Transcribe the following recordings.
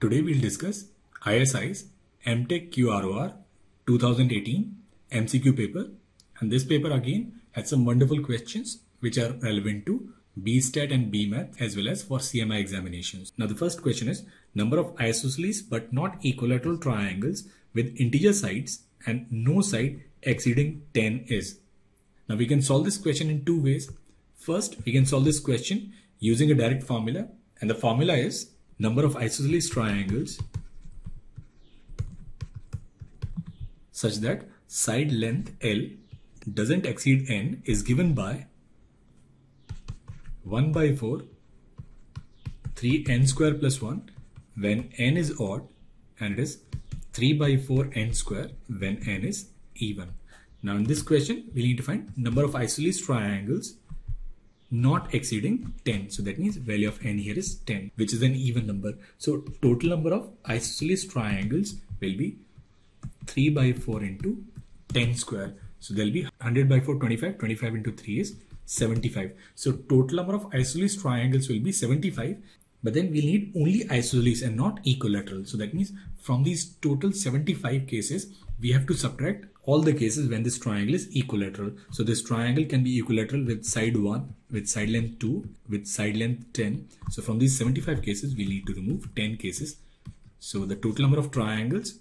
Today we'll discuss ISI's MTech QROR 2018 MCQ paper and this paper again had some wonderful questions which are relevant to BSTAT and BMath as well as for CMI examinations. Now the first question is number of isosceles but not equilateral triangles with integer sides and no side exceeding 10 is. Now we can solve this question in two ways. First, we can solve this question using a direct formula and the formula is number of isosceles triangles such that side length L doesn't exceed n is given by 1 by 4 3n square plus 1 when n is odd and it is 3 by 4 n square when n is even. Now in this question we need to find number of isosceles triangles not exceeding 10. So that means value of n here is 10, which is an even number. So total number of isosceles triangles will be 3 by 4 into 10 square. So there'll be 100 by 4, 25, 25 into 3 is 75. So total number of isosceles triangles will be 75. But then we'll need only isosceles and not equilateral. So that means from these total 75 cases, we have to subtract all the cases when this triangle is equilateral. So this triangle can be equilateral with side 1, with side length 2, with side length 10. So from these 75 cases, we need to remove 10 cases. So the total number of triangles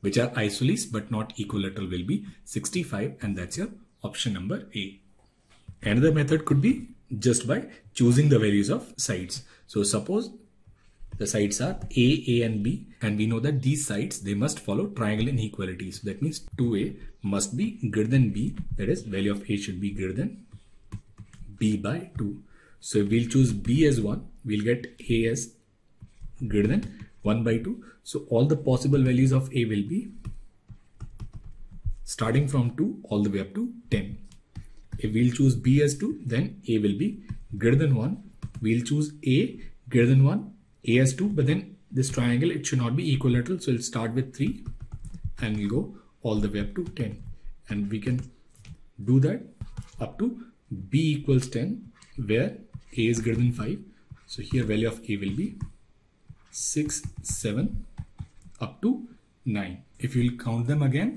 which are isosceles but not equilateral will be 65 and that's your option number A. Another method could be just by choosing the values of sides. So suppose the sides are A, A and B and we know that these sides they must follow triangle inequality. So that means 2A must be greater than B that is value of A should be greater than B by 2. So we'll choose B as 1 we'll get A as greater than 1 by 2. So all the possible values of A will be starting from 2 all the way up to 10. If we'll choose B as 2 then A will be greater than 1. We'll choose A greater than 1 a as 2 but then this triangle it should not be equilateral so it'll start with 3 and we'll go all the way up to 10 and we can do that up to b equals 10 where a is greater than 5 so here value of a will be 6 7 up to 9 if you will count them again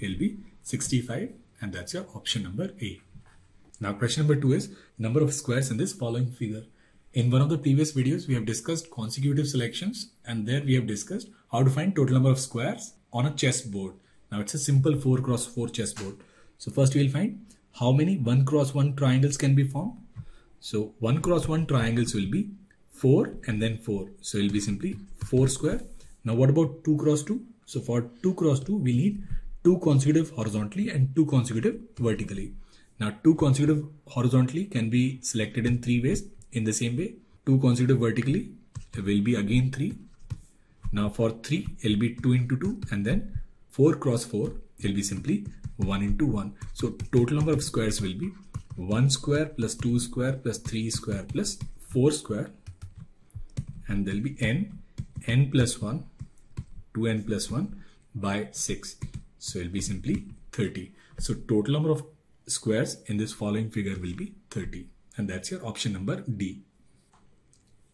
it'll be 65 and that's your option number a. Now question number 2 is number of squares in this following figure in one of the previous videos, we have discussed consecutive selections and there we have discussed how to find total number of squares on a chessboard. Now it's a simple 4 cross 4 chessboard. So first we will find how many 1 cross 1 triangles can be formed. So 1 cross 1 triangles will be 4 and then 4. So it will be simply 4 square. Now what about 2 cross 2? So for 2 cross 2 we need 2 consecutive horizontally and 2 consecutive vertically. Now 2 consecutive horizontally can be selected in 3 ways in the same way. 2 consecutive vertically there will be again 3 now for 3 it will be 2 into 2 and then 4 cross 4 it will be simply 1 into 1 so total number of squares will be 1 square plus 2 square plus 3 square plus 4 square and there will be n n plus 1 2n plus 1 by 6 so it will be simply 30 so total number of squares in this following figure will be 30 and that's your option number D.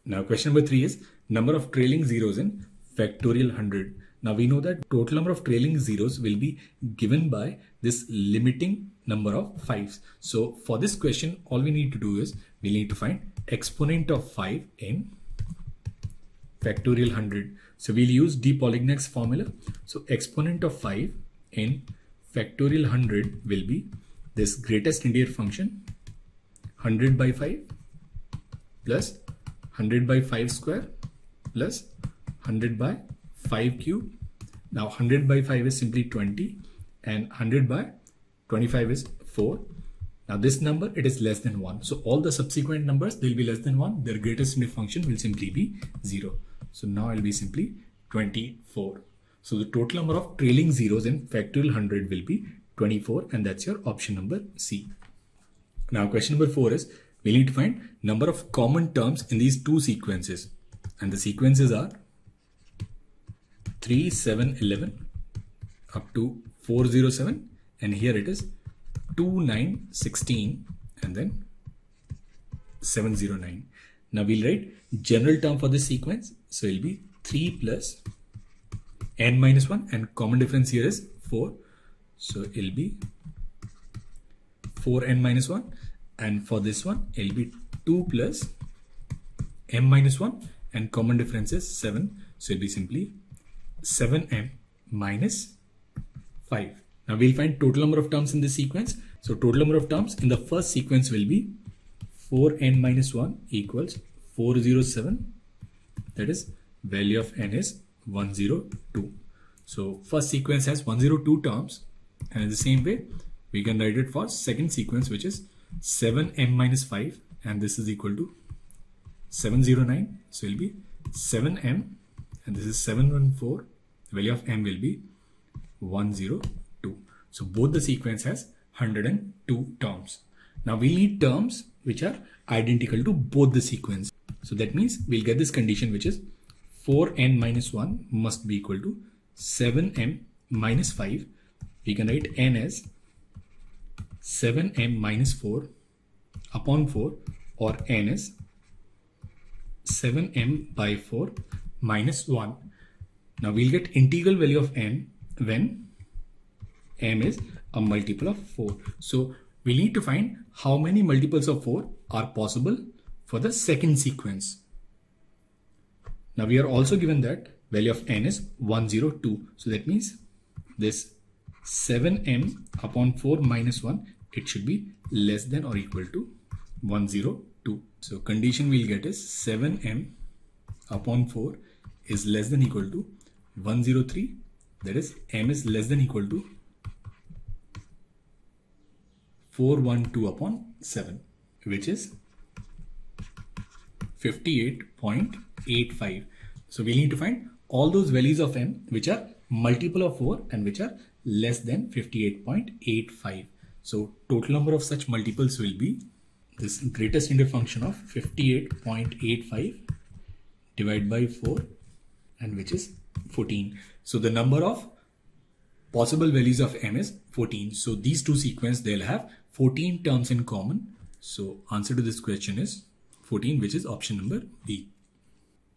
Now question number 3 is number of trailing zeros in factorial 100. Now we know that total number of trailing zeros will be given by this limiting number of 5s. So for this question all we need to do is we need to find exponent of 5 in factorial 100. So we'll use de Polignac's formula. So exponent of 5 in factorial 100 will be this greatest integer function 100 by 5 plus 100 by 5 square plus 100 by 5 cube. Now 100 by 5 is simply 20 and 100 by 25 is 4. Now this number it is less than 1. So all the subsequent numbers they'll be less than 1. Their greatest function will simply be 0. So now it will be simply 24. So the total number of trailing zeros in factorial 100 will be 24 and that's your option number C. Now question number four is we need to find number of common terms in these two sequences and the sequences are 3, 7, 11 up to 407 and here it is 2, 9, 16 and then 709. Now we'll write general term for this sequence. So it'll be 3 plus n minus 1 and common difference here is 4. So it'll be 4n minus 1 and for this one it'll be 2 plus m minus 1 and common difference is 7. So it'll be simply 7m minus 5. Now we'll find total number of terms in this sequence. So total number of terms in the first sequence will be 4n minus 1 equals 407 that is value of n is 102. So first sequence has 102 terms and in the same way we can write it for second sequence which is 7m minus 5 and this is equal to 709 so it will be 7m and this is 714 the value of m will be 102 so both the sequence has 102 terms. Now we need terms which are identical to both the sequence. So that means we'll get this condition which is 4n minus 1 must be equal to 7m minus 5 we can write n as 7m minus 4 upon 4 or n is 7m by 4 minus 1. Now we'll get integral value of n when m is a multiple of 4. So we need to find how many multiples of 4 are possible for the second sequence. Now we are also given that value of n is 102. So that means this 7m upon 4 minus 1, it should be less than or equal to 102. So condition we'll get is 7m upon 4 is less than equal to 103. That is m is less than equal to 412 upon 7 which is 58.85. So we need to find all those values of m which are multiple of 4 and which are less than 58.85. So total number of such multiples will be this greatest integer function of 58.85 divided by 4 and which is 14. So the number of possible values of m is 14. So these two sequences they'll have 14 terms in common. So answer to this question is 14 which is option number B.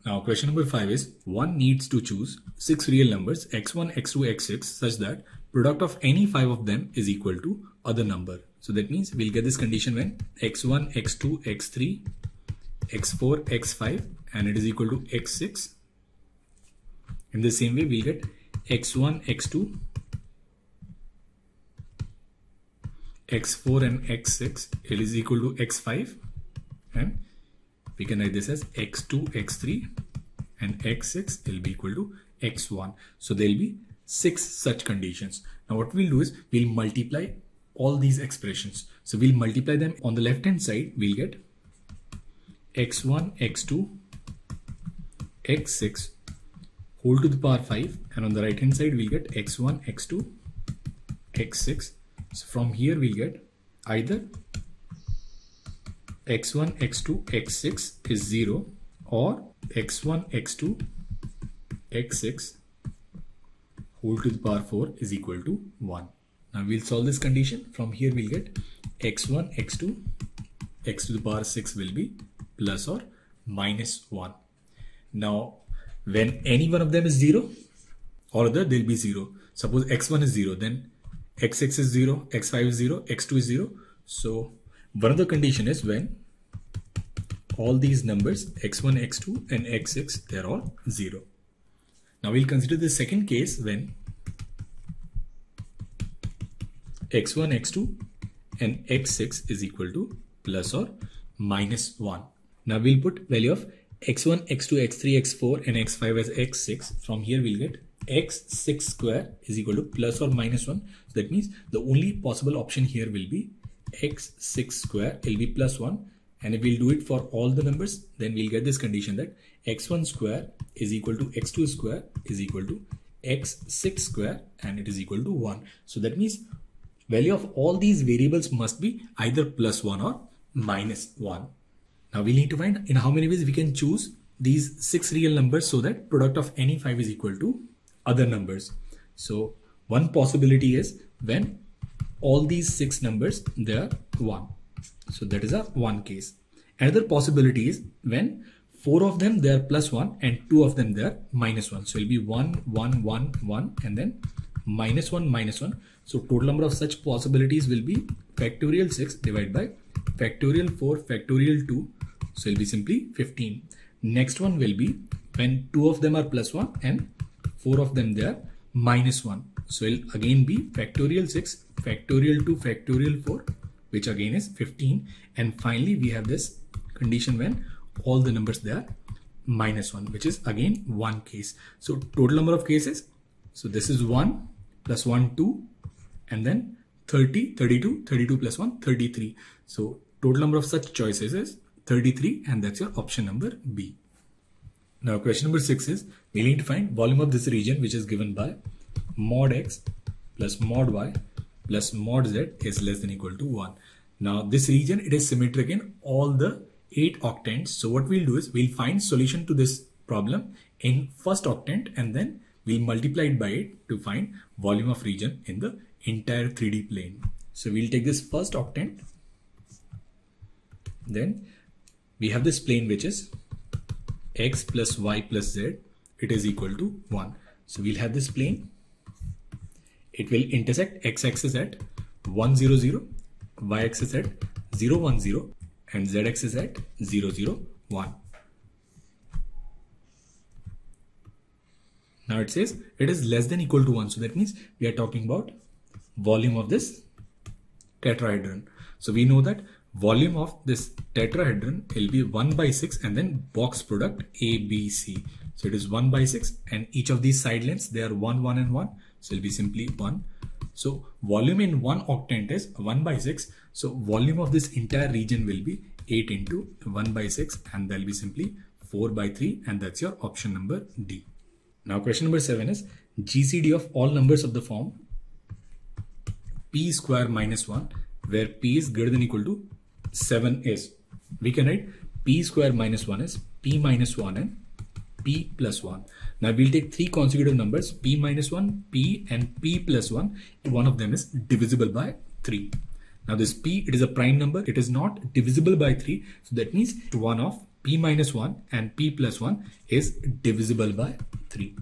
Now question number 5 is one needs to choose 6 real numbers x1, x2, x6 such that product of any 5 of them is equal to other number. So that means we'll get this condition when x1, x2, x3, x4, x5 and it is equal to x6. In the same way we'll get x1, x2, x4 and x6 it is equal to x5 and we can write this as x2, x3 and x6 will be equal to x1. So there will be six such conditions. Now what we'll do is we'll multiply all these expressions. So we'll multiply them on the left hand side. We'll get x1, x2, x6 whole to the power 5 and on the right hand side we'll get x1, x2, x6. So from here we'll get either x1, x2, x6 is 0 or x1, x2, x6 whole to the power 4 is equal to 1. Now we'll solve this condition. From here we'll get x1, x2, x to the power 6 will be plus or minus 1. Now when any one of them is 0 or other they'll be 0. Suppose x1 is 0 then x6 is 0, x5 is 0, x2 is 0. So one of the condition is when all these numbers x1, x2 and x6 they're all 0. Now we'll consider the second case when x1, x2 and x6 is equal to plus or minus 1. Now we'll put value of x1, x2, x3, x4 and x5 as x6. From here we'll get x6 square is equal to plus or minus 1. So that means the only possible option here will be x6 square will be plus 1 and if we'll do it for all the numbers then we'll get this condition that x1 square is equal to x2 square is equal to x6 square and it is equal to 1. So that means value of all these variables must be either plus 1 or minus 1. Now we need to find in how many ways we can choose these six real numbers so that product of any 5 is equal to other numbers. So one possibility is when all these six numbers they are 1. So that is a one case. Another possibility is when four of them they are plus one and two of them they are minus one. So it'll be one, one, one, one, and then minus one, minus one. So total number of such possibilities will be factorial six divided by factorial four, factorial two. So it'll be simply 15. Next one will be when two of them are plus one and four of them they are minus one. So it'll again be factorial six, factorial two, factorial four, which again is 15. And finally we have this condition when all the numbers there minus 1 which is again one case. So total number of cases. So this is 1 plus 1 2 and then 30 32 32 plus 1 33 so total number of such choices is 33 and that's your option number b. Now question number 6 is we need to find volume of this region which is given by mod x plus mod y plus mod z is less than equal to 1 now this region it is symmetric in all the 8 octants. So what we'll do is we'll find solution to this problem in first octant and then we'll multiply it by 8 to find volume of region in the entire 3D plane. So we'll take this first octant. Then we have this plane which is x plus y plus z. It is equal to 1. So we'll have this plane. It will intersect x-axis at 1, 0, 0, y-axis at 0, 1, 0 and z-axis at 0, 0, 1. Now it says it is less than equal to 1. So that means we are talking about volume of this tetrahedron. So we know that volume of this tetrahedron will be 1 by 6 and then box product ABC. So it is 1 by 6 and each of these side lengths they are 1, 1 and 1. So it will be simply 1. So volume in one octant is 1 by 6. So volume of this entire region will be 8 into 1 by 6 and that will be simply 4 by 3 and that's your option number D. Now question number 7 is GCD of all numbers of the form p square minus 1 where p is greater than equal to 7 is. We can write p square minus 1 is p minus 1 and p plus 1. Now we'll take three consecutive numbers p minus 1, p and p plus 1. One of them is divisible by 3. Now this p, it is a prime number. It is not divisible by 3. So that means 1 of p minus 1 and p plus 1 is divisible by 3.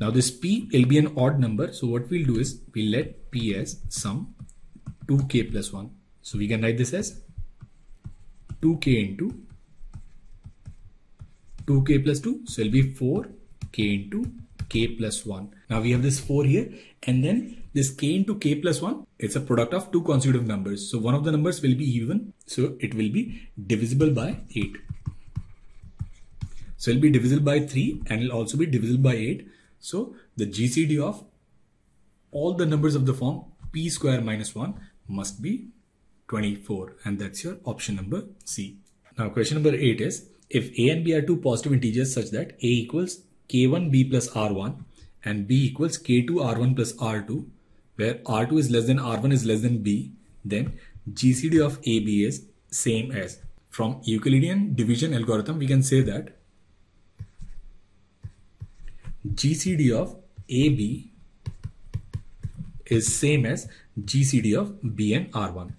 Now this p will be an odd number. So what we'll do is we'll let p as sum 2k plus 1. So we can write this as 2k into 2k plus 2 so it'll be 4k into k plus 1 now we have this 4 here and then this k into k plus 1 it's a product of two consecutive numbers. So one of the numbers will be even so it will be divisible by 8 so it'll be divisible by 3 and it'll also be divisible by 8 so the GCD of all the numbers of the form p square minus 1 must be 24 and that's your option number C. Now question number 8 is if a and b are two positive integers such that a equals k1b plus r1 and b equals k2 r1 plus r2 where r2 is less than r1 is less than b then gcd of ab is same as. From Euclidean division algorithm we can say that gcd of ab is same as gcd of b and r1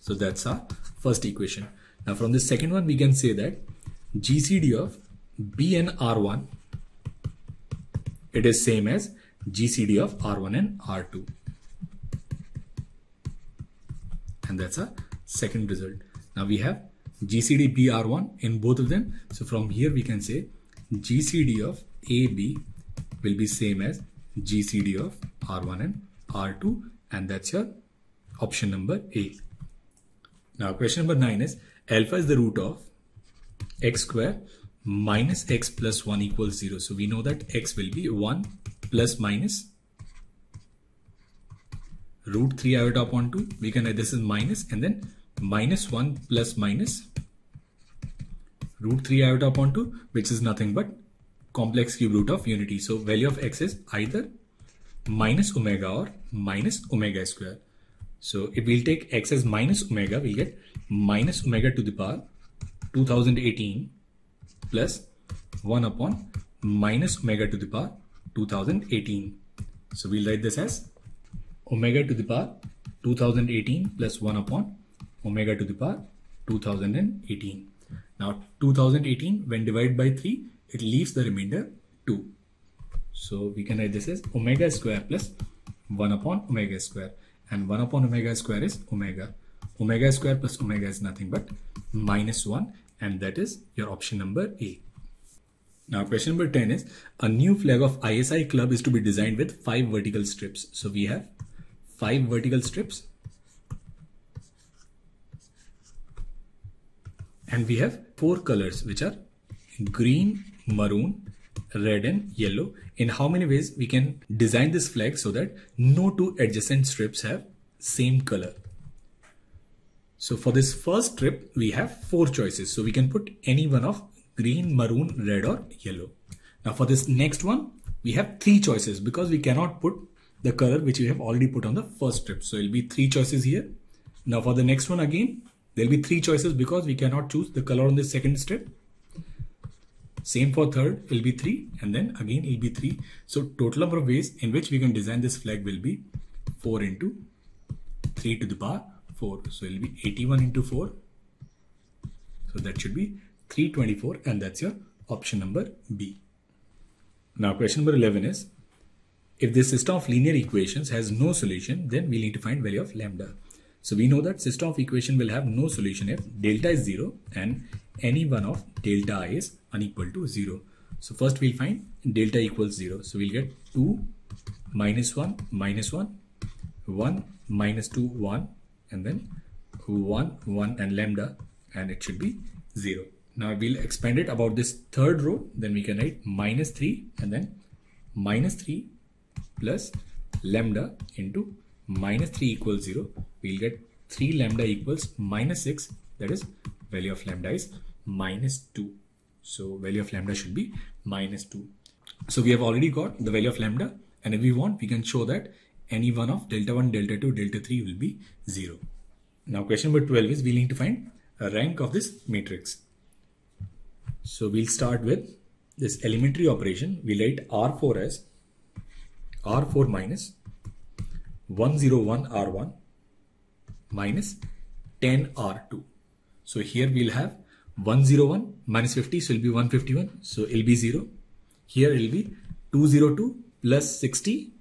So that's our first equation. Now from the second one, we can say that GCD of B and R1, it is same as GCD of R1 and R2. And that's our second result. Now we have GCD BR1 in both of them. So from here we can say GCD of AB will be same as GCD of R1 and R2 and that's your option number A. Now question number 9 is alpha is the root of x square minus x plus 1 equals 0. So we know that x will be 1 plus minus root 3 iota upon 2. We can this is minus and then minus 1 plus minus root 3 iota upon 2 which is nothing but complex cube root of unity. So value of x is either minus omega or minus omega square. So if we'll take x as minus omega, we'll get minus omega to the power 2018 plus 1 upon minus omega to the power 2018. So we'll write this as omega to the power 2018 plus 1 upon omega to the power 2018. Now 2018 when divided by 3 it leaves the remainder 2. So we can write this as omega square plus 1 upon omega square and 1 upon omega square is omega. Omega square plus omega is nothing but minus 1 and that is your option number A. Now question number 10 is a new flag of ISI club is to be designed with 5 vertical strips. So we have 5 vertical strips and we have 4 colors which are green, maroon, red and yellow. In how many ways we can design this flag so that no two adjacent strips have same color. So for this first strip, we have four choices. So we can put any one of green, maroon, red or yellow. Now for this next one, we have three choices because we cannot put the color which we have already put on the first strip. So it'll be three choices here. Now for the next one again, there'll be three choices because we cannot choose the color on the second strip. Same for third, it'll be three and then again it'll be three. So total number of ways in which we can design this flag will be four into three to the power 4. So it'll be 81 into 4. So that should be 324 and that's your option number B. Now question number 11 is if this system of linear equations has no solution then we need to find value of lambda. So we know that system of equation will have no solution if delta is 0 and any one of delta i is unequal to 0. So first we'll find delta equals 0. So we'll get 2 minus 1 minus 1 1 minus 2 1 and then 1 1 and lambda and it should be 0. Now we'll expand it about this third row then we can write minus 3 and then minus 3 plus lambda into minus 3 equals 0. We'll get 3 lambda equals minus 6 that is value of lambda is minus 2. So value of lambda should be minus 2. So we have already got the value of lambda and if we want we can show that any one of delta 1, delta 2, delta 3 will be 0. Now question number 12 is we need to find a rank of this matrix. So we'll start with this elementary operation. We write R4 as R4 minus 101 R1 minus 10 R2. So here we'll have 101 minus 50 so it'll be 151 so it'll be 0. Here it'll be 202 plus 60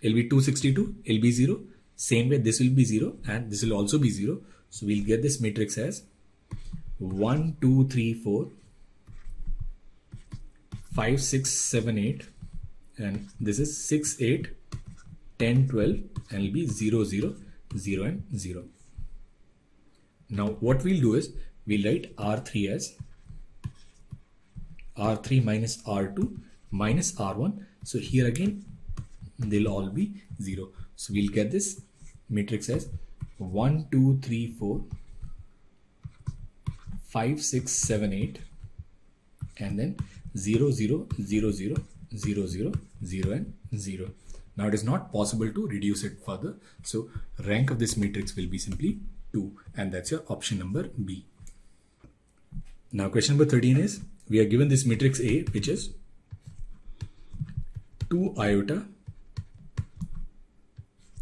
it'll be 262 it'll be 0 same way this will be 0 and this will also be 0 so we'll get this matrix as 1 2 3 4 5 6 7 8 and this is 6 8 10 12 and it'll be 0 0 0 and 0 now what we'll do is we'll write r3 as r3 minus r2 minus r1 so here again they'll all be 0. So we'll get this matrix as 1, 2, 3, 4, 5, 6, 7, 8 and then 0, 0, 0, 0, 0, 0, 0 and 0. Now it is not possible to reduce it further. So rank of this matrix will be simply 2 and that's your option number B. Now question number 13 is we are given this matrix A which is 2 iota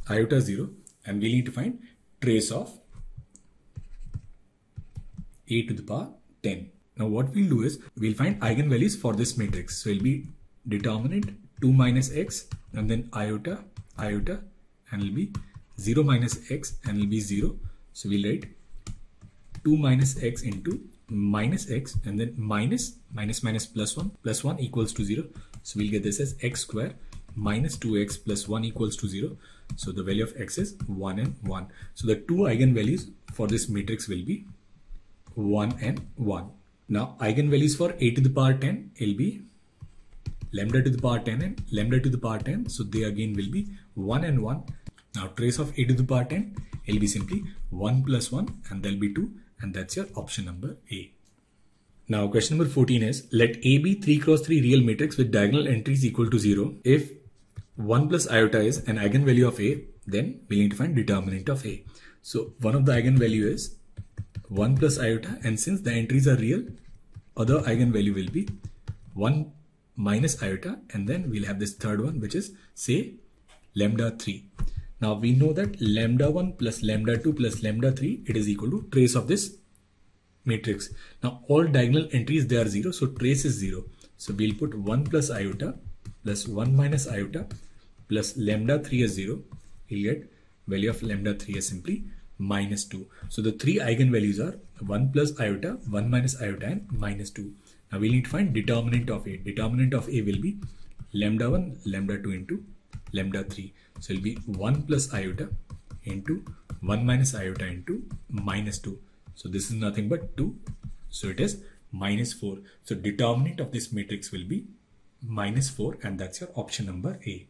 iota 0 and we need to find trace of a to the power 10. Now what we'll do is we'll find eigenvalues for this matrix. So it'll be determinant 2 minus x and then iota iota and it'll be 0 minus x and it'll be 0. So we'll write 2 minus x into minus x and then minus minus minus plus 1 plus 1 equals to 0. So we'll get this as x square minus 2x plus 1 equals to 0. So the value of x is 1 and 1. So the two eigenvalues for this matrix will be 1 and 1. Now eigenvalues for a to the power 10 will be lambda to the power 10 and lambda to the power 10. So they again will be 1 and 1. Now trace of a to the power 10 will be simply 1 plus 1 and there'll be 2 and that's your option number A. Now question number 14 is let A be 3 cross 3 real matrix with diagonal entries equal to 0 if 1 plus iota is an eigenvalue of A, then we need to find determinant of A. So one of the eigenvalue is 1 plus iota and since the entries are real, other eigenvalue will be 1 minus iota and then we'll have this third one which is say lambda 3. Now we know that lambda 1 plus lambda 2 plus lambda 3, it is equal to trace of this matrix. Now all diagonal entries, they are 0. So trace is 0. So we'll put 1 plus iota plus 1 minus iota plus lambda 3 is 0. We'll get value of lambda 3 is simply minus 2. So the three eigenvalues are 1 plus iota, 1 minus iota and minus 2. Now we need to find determinant of A. Determinant of A will be lambda 1, lambda 2 into lambda 3. So it will be 1 plus iota into 1 minus iota into minus 2. So this is nothing but 2. So it is minus 4. So determinant of this matrix will be minus 4 and that's your option number A.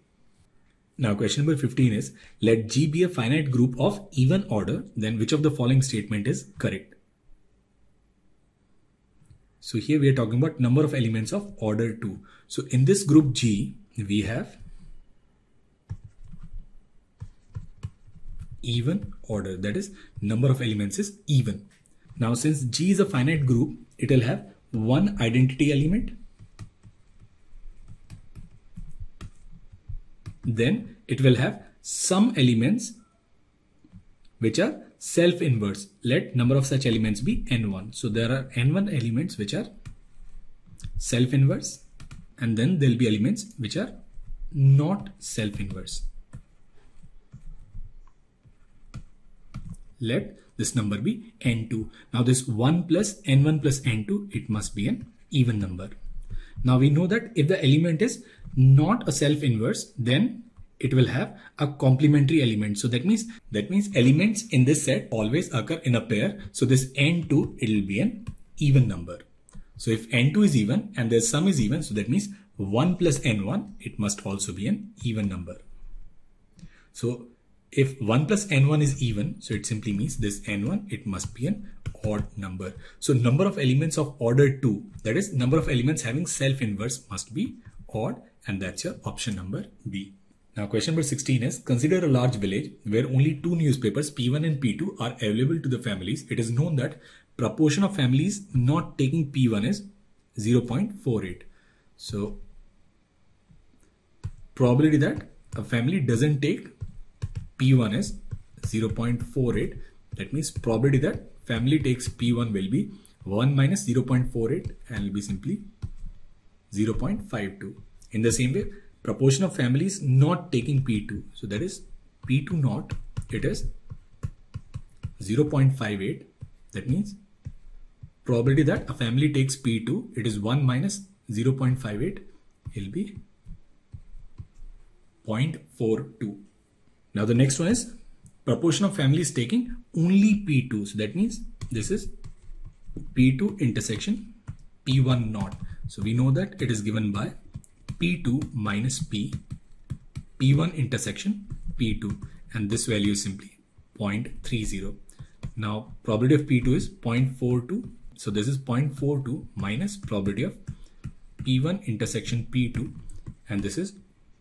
Now question number 15 is let G be a finite group of even order then which of the following statement is correct? So here we are talking about number of elements of order 2. So in this group G we have even order that is number of elements is even. Now since G is a finite group it will have one identity element then it will have some elements which are self-inverse. Let number of such elements be n1. So there are n1 elements which are self-inverse and then there'll be elements which are not self-inverse. Let this number be n2. Now this 1 plus n1 plus n2, it must be an even number. Now we know that if the element is not a self-inverse, then it will have a complementary element. So that means that means elements in this set always occur in a pair. So this n2 it will be an even number. So if n2 is even and their sum is even, so that means 1 plus n1 it must also be an even number. So if 1 plus n1 is even, so it simply means this n1 it must be an odd number. So number of elements of order 2 that is number of elements having self inverse must be odd and that's your option number B. Now question number 16 is consider a large village where only two newspapers P1 and P2 are available to the families. It is known that proportion of families not taking P1 is 0.48. So probability that a family doesn't take P1 is 0.48. That means probability that family takes P1 will be 1 minus 0.48 and will be simply 0.52. In the same way, proportion of families not taking P2. So that is P2 not, it is 0.58. That means probability that a family takes P2, it is 1 minus 0.58, it'll be 0.42. Now the next one is proportion of families taking only P2. So that means this is P2 intersection P1 not. So we know that it is given by P2 minus P, P1 intersection P2 and this value is simply 0.30. Now probability of P2 is 0.42. So this is 0.42 minus probability of P1 intersection P2 and this is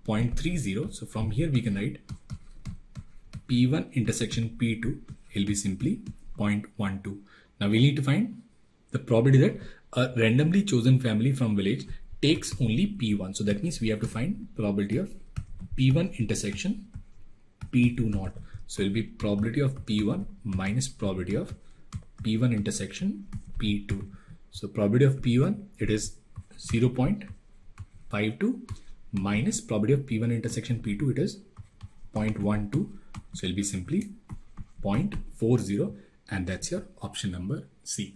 0.30. So from here we can write P1 intersection P2 will be simply 0.12. Now we need to find the probability that a randomly chosen family from village takes only P1. So that means we have to find probability of P1 intersection P2 naught. So it will be probability of P1 minus probability of P1 intersection P2. So probability of P1 it is 0.52 minus probability of P1 intersection P2 it is 0.12 so it'll be simply 0.40 and that's your option number C.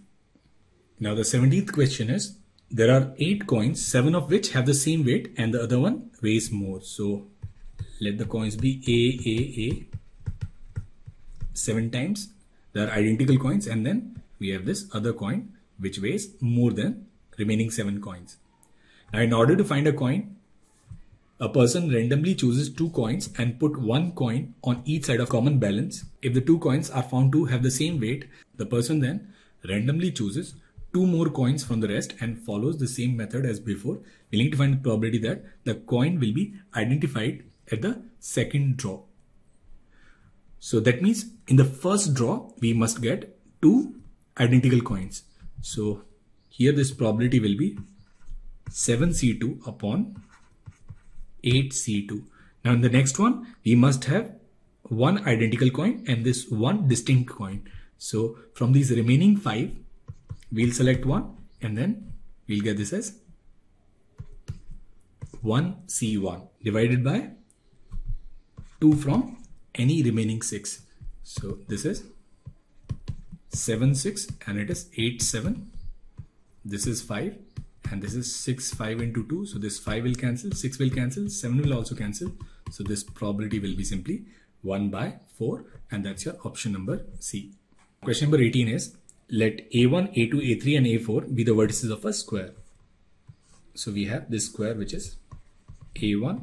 Now the 17th question is there are 8 coins, 7 of which have the same weight and the other one weighs more. So let the coins be A, A, A 7 times. They are identical coins and then we have this other coin which weighs more than remaining 7 coins. Now in order to find a coin, a person randomly chooses two coins and put one coin on each side of common balance. If the two coins are found to have the same weight, the person then randomly chooses two more coins from the rest and follows the same method as before. We need to find the probability that the coin will be identified at the second draw. So that means in the first draw, we must get two identical coins. So here this probability will be 7C2 upon 8C2. Now in the next one, we must have one identical coin and this one distinct coin. So from these remaining five, we'll select one and then we'll get this as 1C1 divided by 2 from any remaining 6. So this is 7 6 and it is 8 7. This is 5 and this is 6 5 into 2. So this 5 will cancel, 6 will cancel, 7 will also cancel. So this probability will be simply 1 by 4 and that's your option number C. Question number 18 is let A1, A2, A3 and A4 be the vertices of a square. So we have this square which is A1,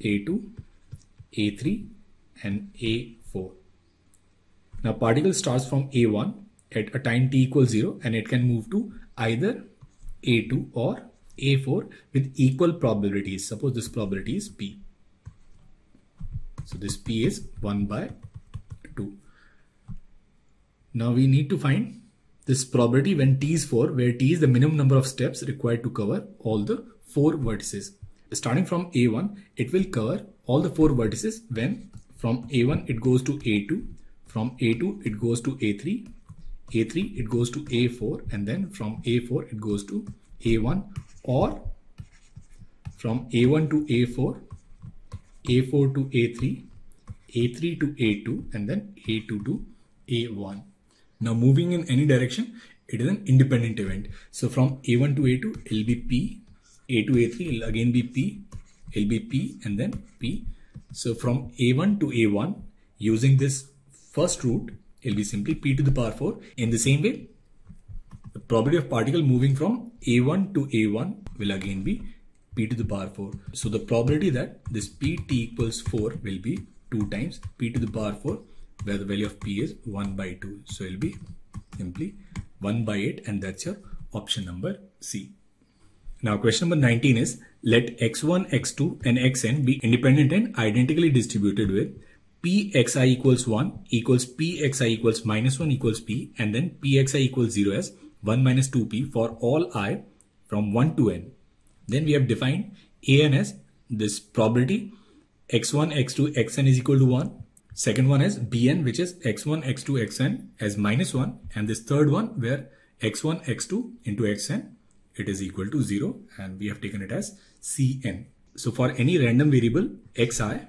A2, A3 and A4. Now particle starts from A1 at a time t equals 0 and it can move to either A2 or A4 with equal probabilities. Suppose this probability is P. So this P is 1 by 2. Now we need to find this probability when t is 4 where t is the minimum number of steps required to cover all the 4 vertices. Starting from A1 it will cover all the 4 vertices when from A1 it goes to A2, from A2 it goes to A3, A3 it goes to A4 and then from A4 it goes to A1 or from A1 to A4, A4 to A3, A3 to A2 and then A2 to A1. Now moving in any direction, it is an independent event. So from A1 to A2, it will be P, A2, A3, it will again be P, it will be P and then P. So from A1 to A1, using this first route, it will be simply P to the power 4. In the same way, the probability of particle moving from A1 to A1 will again be P to the power 4. So the probability that this Pt equals 4 will be 2 times P to the power 4 where the value of P is 1 by 2. So it will be simply 1 by 8 and that's your option number C. Now question number 19 is let x1, x2 and xn be independent and identically distributed with pxi equals 1 equals pxi equals minus 1 equals p and then pxi equals 0 as 1 minus 2p for all i from 1 to n. Then we have defined an as this probability x1, x2, xn is equal to 1 Second one is bn which is x1, x2, xn as minus 1 and this third one where x1, x2 into xn it is equal to 0 and we have taken it as cn. So for any random variable xi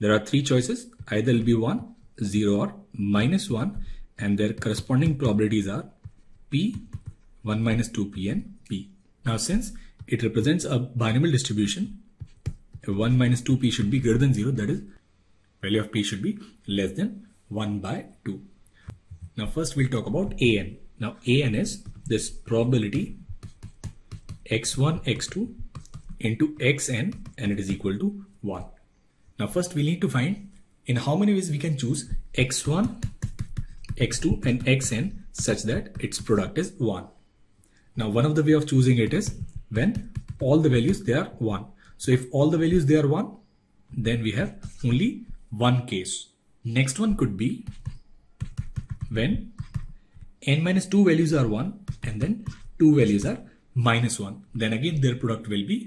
there are three choices either will be 1, 0 or minus 1 and their corresponding probabilities are p, 1 minus 2p and p. Now since it represents a binomial distribution 1 minus 2p should be greater than 0 that is value of p should be less than 1 by 2. Now first we'll talk about an. Now an is this probability x1 x2 into xn and it is equal to 1. Now first we need to find in how many ways we can choose x1 x2 and xn such that its product is 1. Now one of the way of choosing it is when all the values they are 1. So if all the values they are 1, then we have only one case. Next one could be when n minus 2 values are 1 and then 2 values are minus 1. Then again their product will be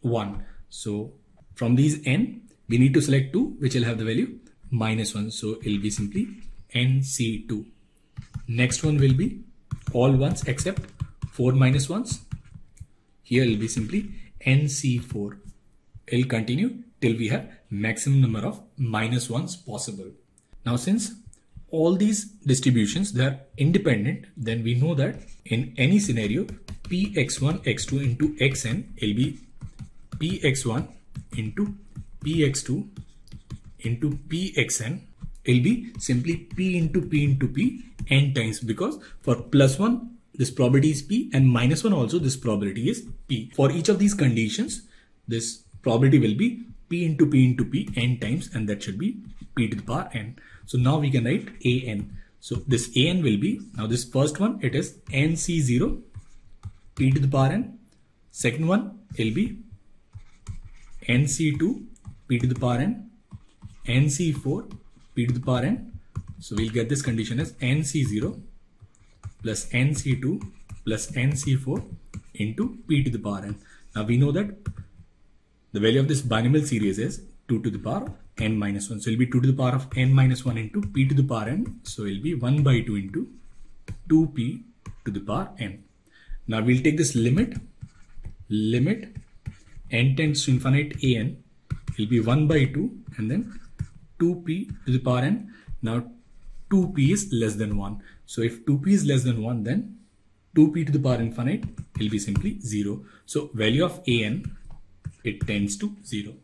1. So from these n, we need to select 2 which will have the value minus 1. So it will be simply nc2. Next one will be all ones except 4 minus 1s. Here it will be simply NC4. It'll continue till we have maximum number of minus ones possible. Now since all these distributions they are independent then we know that in any scenario px1 x2 into xn will be px1 into px2 into pxn will be simply p into p into p n times because for plus 1 this probability is p and minus 1 also this probability is p. For each of these conditions, this probability will be p into p into p n times and that should be p to the power n. So now we can write an. So this an will be, now this first one it is nc0 p to the power n. Second one will be nc2 p to the power n, nc4 p to the power n. So we'll get this condition as nc0 plus nc2 plus nc4 into p to the power n. Now we know that the value of this binomial series is 2 to the power n minus 1. So it will be 2 to the power of n minus 1 into p to the power n. So it will be 1 by 2 into 2p to the power n. Now we'll take this limit, limit n tends to infinite an will be 1 by 2 and then 2p to the power n. Now 2p is less than 1. So if 2p is less than 1 then 2p to the power infinite will be simply 0. So value of an it tends to 0.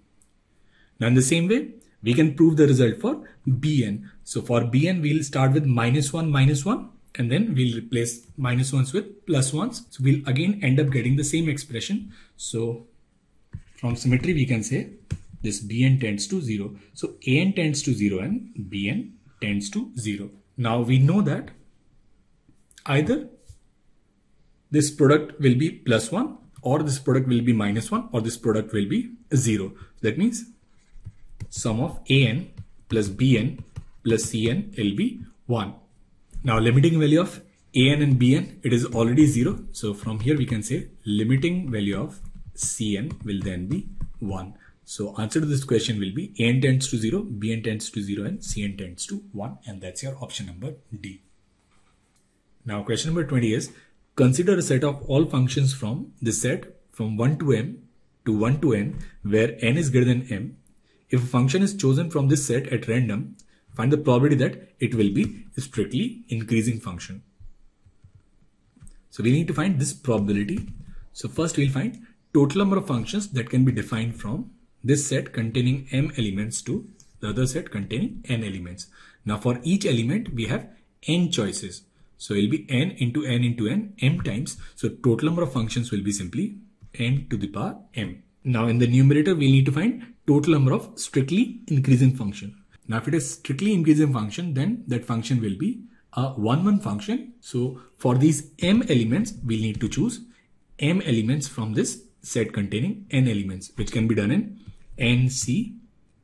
Now in the same way we can prove the result for bn. So for bn we'll start with minus 1 minus 1 and then we'll replace minus 1s with plus 1s. So we'll again end up getting the same expression. So from symmetry we can say this bn tends to 0. So an tends to 0 and bn tends to 0. Now we know that either this product will be plus 1 or this product will be minus 1 or this product will be 0. That means sum of an plus bn plus cn will be 1. Now limiting value of an and bn, it is already 0. So from here we can say limiting value of cn will then be 1. So answer to this question will be an tends to 0, bn tends to 0 and cn tends to 1 and that's your option number D. Now question number 20 is consider a set of all functions from this set from 1 to m to 1 to n where n is greater than m. If a function is chosen from this set at random, find the probability that it will be a strictly increasing function. So we need to find this probability. So first we'll find total number of functions that can be defined from this set containing m elements to the other set containing n elements. Now for each element we have n choices. So it will be n into n into n m times. So total number of functions will be simply n to the power m. Now in the numerator we need to find total number of strictly increasing function. Now if it is strictly increasing function then that function will be a 1 1 function. So for these m elements we'll need to choose m elements from this set containing n elements which can be done in n, c,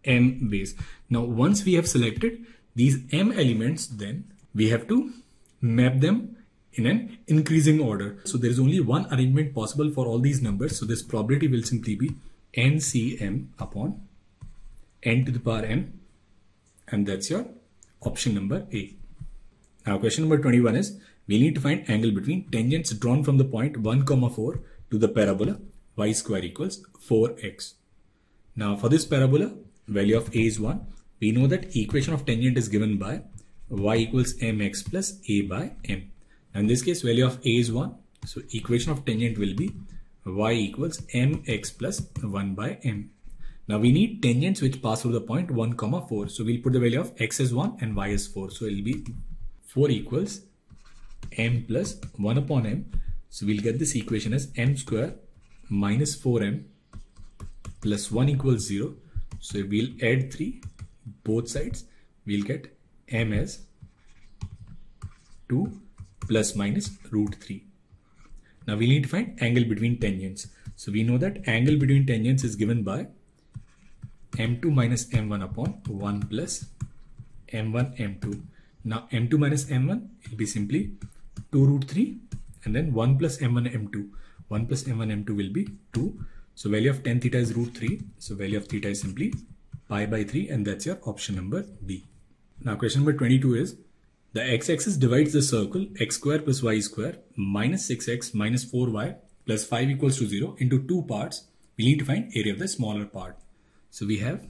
m ways. Now once we have selected these m elements then we have to map them in an increasing order. So there is only one arrangement possible for all these numbers. So this probability will simply be ncm upon n to the power m and that's your option number A. Now question number 21 is we need to find angle between tangents drawn from the point 1 comma 4 to the parabola y square equals 4x. Now for this parabola value of a is 1 we know that equation of tangent is given by y equals mx plus a by m. Now in this case value of a is 1 so equation of tangent will be y equals mx plus 1 by m. Now we need tangents which pass through the point 1 comma 4. So we'll put the value of x as 1 and y as 4. So it'll be 4 equals m plus 1 upon m. So we'll get this equation as m square minus 4m plus 1 equals 0. So we'll add 3 both sides. We'll get m as 2 plus minus root 3. Now we need to find angle between tangents. So we know that angle between tangents is given by m2 minus m1 upon 1 plus m1 m2. Now m2 minus m1 will be simply 2 root 3 and then 1 plus m1 m2. 1 plus m1 m2 will be 2. So value of tan theta is root 3. So value of theta is simply pi by 3 and that's your option number B. Now question number 22 is the x-axis divides the circle x square plus y square minus 6x minus 4y plus 5 equals to 0 into two parts. We need to find area of the smaller part. So we have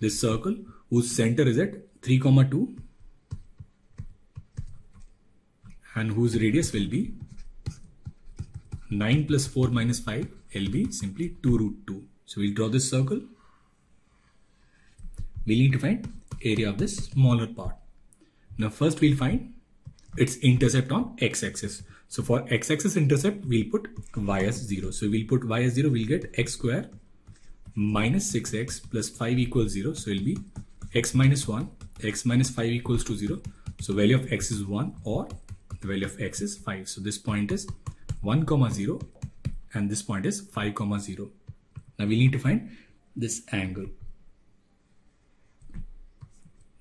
this circle whose center is at 3 comma 2 and whose radius will be 9 plus 4 minus 5 will be simply 2 root 2. So we'll draw this circle. We need to find area of this smaller part. Now first we'll find its intercept on x-axis. So for x-axis intercept, we'll put y as 0. So we'll put y as 0, we'll get x square minus 6x plus 5 equals 0. So it will be x minus 1, x minus 5 equals to 0. So value of x is 1 or the value of x is 5. So this point is 1 comma 0 and this point is 5 comma 0. Now we need to find this angle.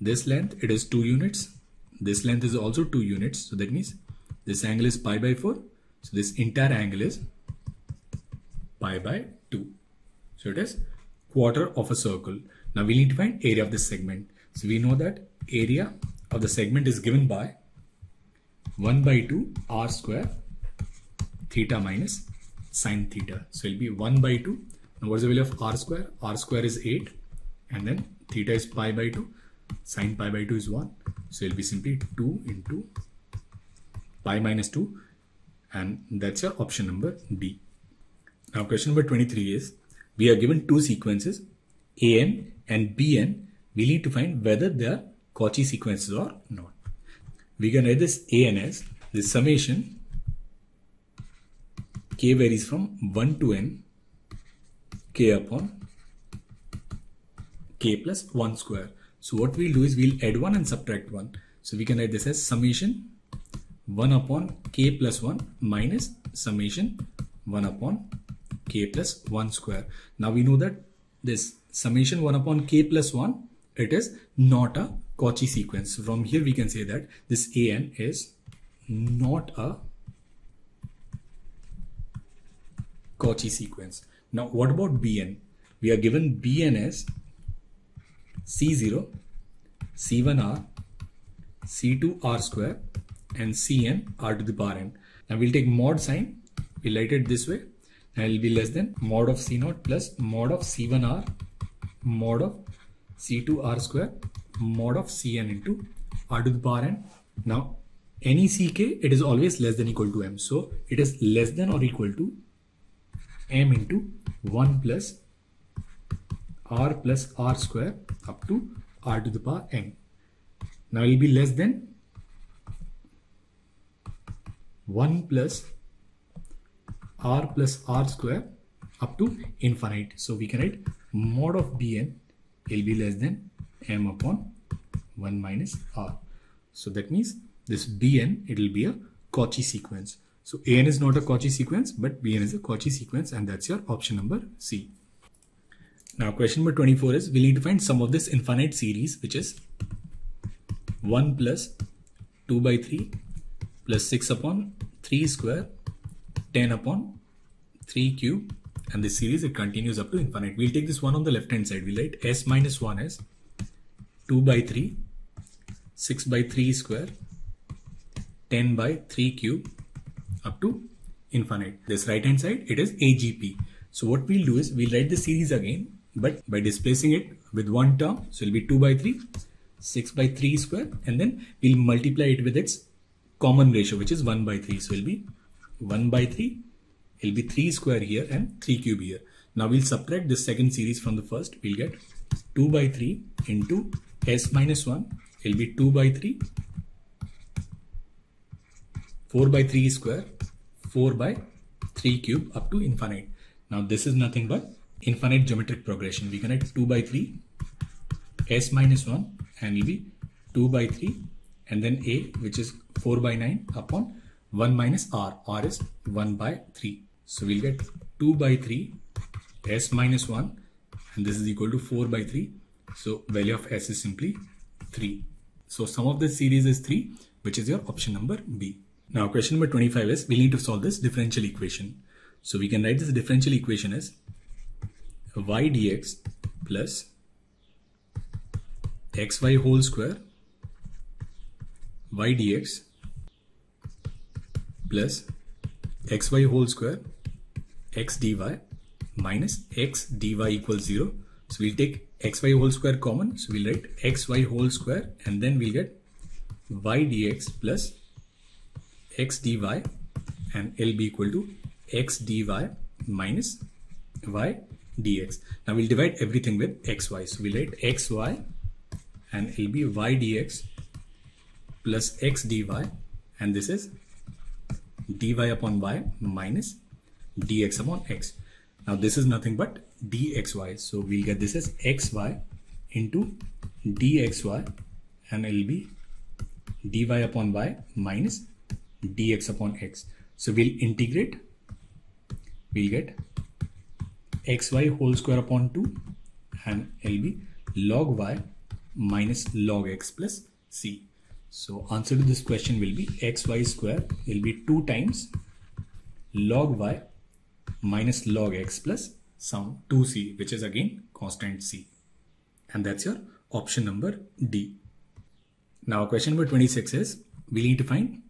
This length it is 2 units. This length is also 2 units. So that means this angle is pi by 4. So this entire angle is pi by 2. So it is quarter of a circle. Now we need to find area of this segment. So we know that area of the segment is given by 1 by 2 r square theta minus sine theta. So it'll be 1 by 2. Now what's the value of r square? r square is 8 and then theta is pi by 2. Sine pi by 2 is 1. So it'll be simply 2 into pi minus 2 and that's your option number D. Now question number 23 is we are given two sequences an and bn. We need to find whether they are Cauchy sequences or not. We can write this an as the summation k varies from 1 to n k upon k plus 1 square. So what we'll do is we'll add 1 and subtract 1. So we can write this as summation 1 upon k plus 1 minus summation 1 upon k plus 1 square. Now we know that this summation 1 upon k plus 1, it is not a Cauchy sequence. From here we can say that this an is not a Cauchy sequence. Now what about bn? We are given bn as c0, c1r, c2r square and cn r to the power n. Now we'll take mod sign, we'll write it this way and it will be less than mod of c0 plus mod of c1r mod of c2r square mod of cn into r to the power n. Now any ck it is always less than equal to m. So it is less than or equal to m into 1 plus r plus r square up to r to the power n. Now it will be less than 1 plus r plus r square up to infinite. So we can write mod of bn will be less than m upon 1 minus r. So that means this bn, it will be a Cauchy sequence. So an is not a Cauchy sequence, but bn is a Cauchy sequence and that's your option number C. Now question number 24 is, we need to find sum of this infinite series, which is 1 plus 2 by 3 plus 6 upon 3 square 10 upon 3 cube and this series it continues up to infinite. We'll take this one on the left hand side. We'll write s minus 1 is 2 by 3 6 by 3 square 10 by 3 cube up to infinite. This right hand side it is AGP. So what we'll do is we'll write the series again but by displacing it with one term so it'll be 2 by 3 6 by 3 square and then we'll multiply it with its common ratio which is 1 by 3 so it'll be 1 by 3 it'll be 3 square here and 3 cube here. Now we'll subtract this second series from the first. We'll get 2 by 3 into s minus 1 it'll be 2 by 3 4 by 3 square 4 by 3 cube up to infinite. Now this is nothing but infinite geometric progression we connect 2 by 3 s minus 1 and will be 2 by 3 and then a which is 4 by 9 upon 1 minus r. r is 1 by 3. So we'll get 2 by 3 s minus 1 and this is equal to 4 by 3. So value of s is simply 3. So sum of this series is 3 which is your option number B. Now question number 25 is we need to solve this differential equation. So we can write this differential equation as y dx plus xy whole square y dx plus xy whole square x dy minus x dy equals 0. So we'll take xy whole square common. So we'll write xy whole square and then we'll get y dx plus x dy and L be equal to x dy minus y dx. Now we'll divide everything with xy. So we'll write xy and it'll be y dx plus x dy and this is dy upon y minus dx upon x. Now this is nothing but dxy. So we'll get this as xy into dxy and it'll be dy upon y minus dx upon x. So we'll integrate, we'll get xy whole square upon 2 and be log y minus log x plus c. So answer to this question will be xy square will be 2 times log y minus log x plus some 2c which is again constant c. And that's your option number D. Now question number 26 is we need to find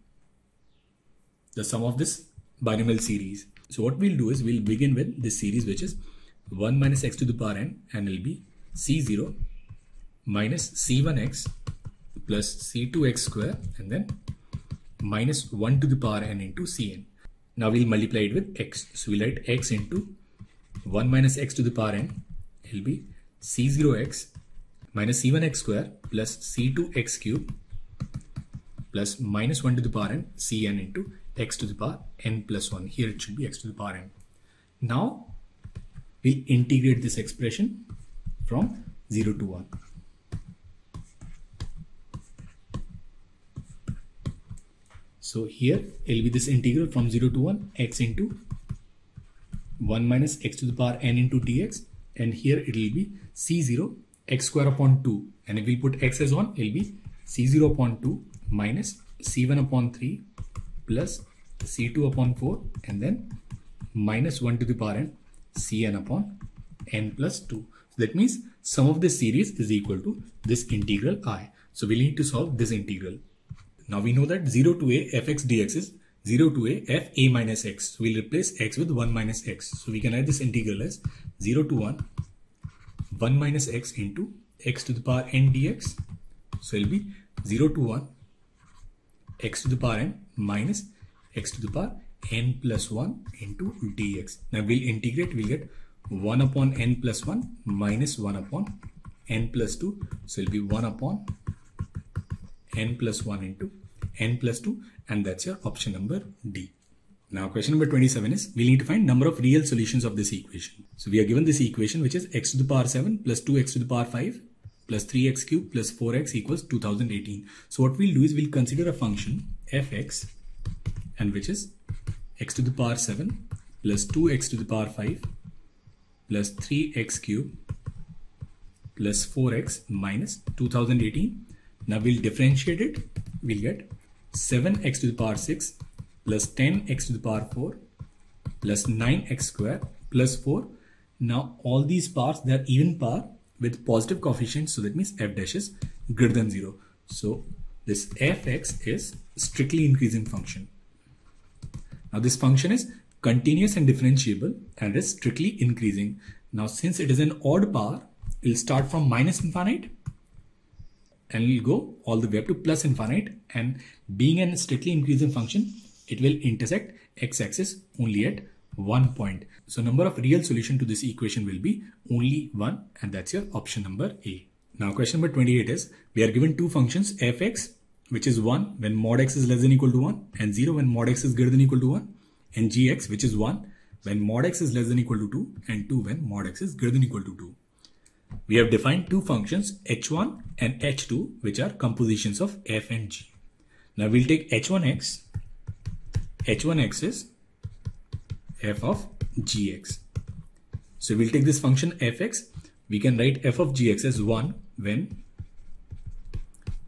the sum of this binomial series. So what we'll do is we'll begin with this series which is 1 minus x to the power n and it'll be c0 minus c1x plus c2x square and then minus 1 to the power n into cn. Now we'll multiply it with x. So we'll write x into 1 minus x to the power n It'll be c0x minus c1x square plus c2x cube plus minus 1 to the power n cn into x to the power n plus 1. Here it should be x to the power n. Now we'll integrate this expression from 0 to 1. So here it will be this integral from 0 to 1 x into 1 minus x to the power n into dx and here it will be c0 x square upon 2 and if we put x as 1 it will be c0 upon 2 minus c1 upon 3 plus c2 upon 4 and then minus 1 to the power n cn upon n plus 2. So that means sum of this series is equal to this integral i. So we need to solve this integral. Now we know that 0 to a fx dx is 0 to a f a minus x. So we'll replace x with 1 minus x. So we can write this integral as 0 to 1 1 minus x into x to the power n dx. So it'll be 0 to 1 x to the power n minus x to the power n plus 1 into dx. Now we'll integrate, we'll get 1 upon n plus 1 minus 1 upon n plus 2. So it'll be 1 upon n plus 1 into n plus 2 and that's your option number D. Now question number 27 is we need to find number of real solutions of this equation. So we are given this equation which is x to the power 7 plus 2x to the power 5 plus 3x cube plus 4x equals 2018. So what we'll do is we'll consider a function fx and which is x to the power 7 plus 2x to the power 5 plus 3x cube plus 4x minus 2018. Now we'll differentiate it. We'll get 7x to the power 6 plus 10x to the power 4 plus 9x square plus 4. Now all these parts they are even power with positive coefficients. So that means f dash is greater than 0. So this fx is strictly increasing function. Now this function is continuous and differentiable and is strictly increasing. Now since it is an odd power, it will start from minus infinite and it will go all the way up to plus infinite and being a strictly increasing function, it will intersect x-axis only at one point. So number of real solution to this equation will be only one and that's your option number A. Now question number 28 is we are given two functions fx which is 1 when mod x is less than equal to 1 and 0 when mod x is greater than equal to 1 and gx which is 1 when mod x is less than equal to 2 and 2 when mod x is greater than equal to 2. We have defined two functions h1 and h2 which are compositions of f and g. Now we'll take h1x. h1x is f of gx. So we'll take this function fx. We can write f of gx as 1 when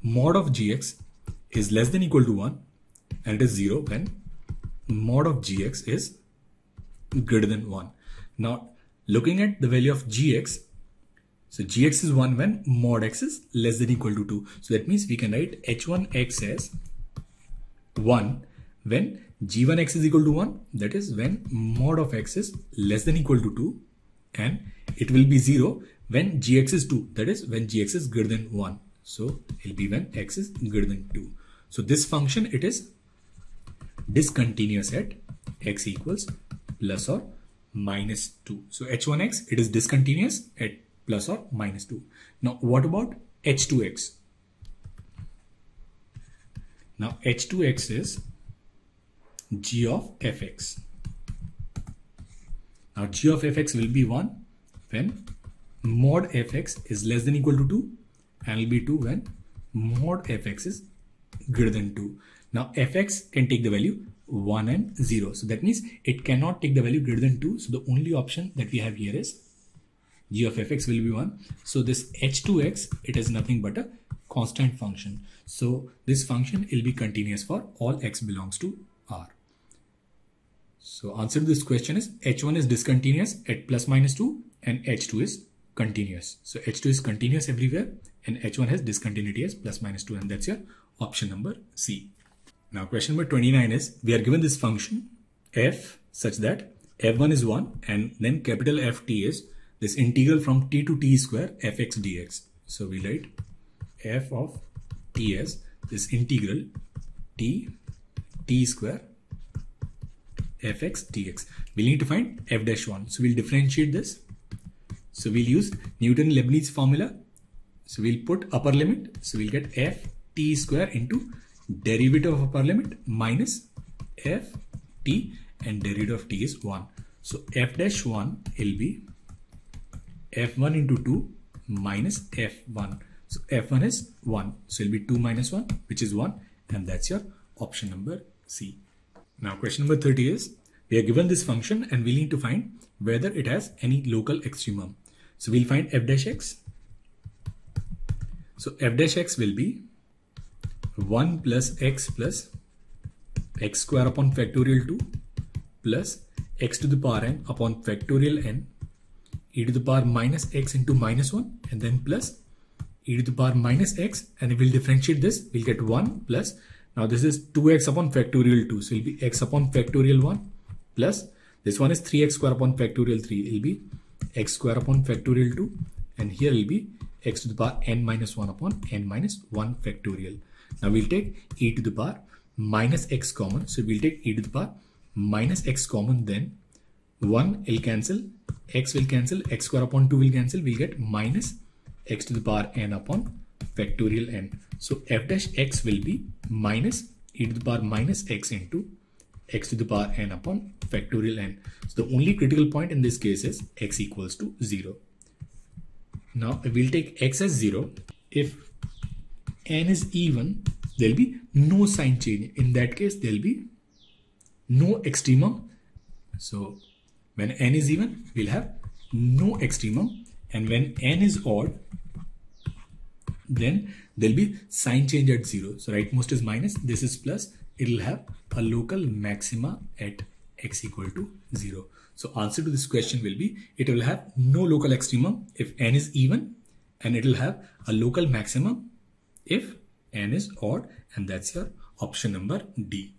mod of gx is less than equal to 1 and it is 0 when mod of gx is greater than 1. Now looking at the value of gx, so gx is 1 when mod x is less than equal to 2. So that means we can write h1x as 1 when g1x is equal to 1 that is when mod of x is less than equal to 2 and it will be 0 when gx is 2 that is when gx is greater than 1. So it will be when x is greater than 2. So this function it is discontinuous at x equals plus or minus 2. So h1x it is discontinuous at plus or minus 2. Now what about h2x? Now h2x is g of fx. Now g of fx will be 1 when mod fx is less than equal to 2 and will be 2 when mod fx is greater than 2. Now fx can take the value 1 and 0. So that means it cannot take the value greater than 2. So the only option that we have here is g of fx will be 1. So this h2x, it is nothing but a constant function. So this function will be continuous for all x belongs to R. So answer to this question is H1 is discontinuous at plus minus 2 and H2 is continuous. So H2 is continuous everywhere and H1 has discontinuity as plus minus 2 and that's your option number C. Now question number 29 is we are given this function f such that f1 is 1 and then capital Ft is this integral from t to t square fx dx. So we write f of t as this integral t t square fx dx. we need to find f dash 1. So we'll differentiate this. So we'll use Newton-Leibniz formula. So we'll put upper limit. So we'll get f t square into derivative of upper limit minus f t and derivative of t is 1. So f dash 1 will be f1 into 2 minus f1. So f1 is 1. So it'll be 2 minus 1 which is 1 and that's your option number C. Now question number 30 is we are given this function and we need to find whether it has any local extremum. So we'll find f dash x. So f dash x will be 1 plus x plus x square upon factorial 2 plus x to the power n upon factorial n e to the power minus x into minus 1 and then plus e to the power minus x and if we'll differentiate this we'll get 1 plus now this is 2x upon factorial 2. So it'll be x upon factorial 1 plus this one is 3x square upon factorial 3. It'll be x square upon factorial 2 and here will be x to the power n minus 1 upon n minus 1 factorial. Now we'll take e to the power minus x common. So we'll take e to the power minus x common then 1 will cancel, x will cancel, x square upon 2 will cancel. We'll get minus x to the power n upon factorial n. So f dash x will be minus e to the power minus x into x to the power n upon factorial n. So the only critical point in this case is x equals to 0. Now we'll take x as 0. If n is even, there'll be no sign change. In that case, there'll be no extremum. So when n is even, we'll have no extremum. And when n is odd, then there'll be sign change at zero. So rightmost is minus, this is plus, it'll have a local maxima at x equal to zero. So answer to this question will be, it will have no local extremum if n is even and it will have a local maximum if n is odd and that's your option number D.